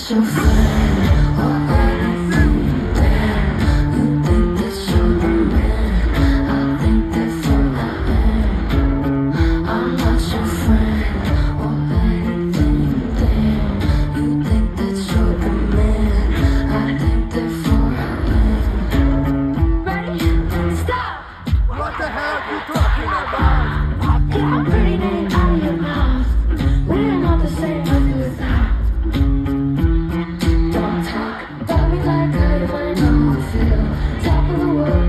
消费。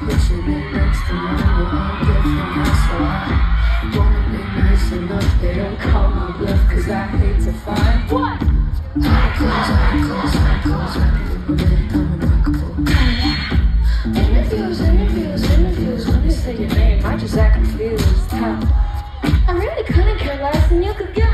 I'm what? I close, I close, I close, I need a I'm unblockable Interviews, interviews, interviews, when they say your name, I just act confused How? I really couldn't care less and you could give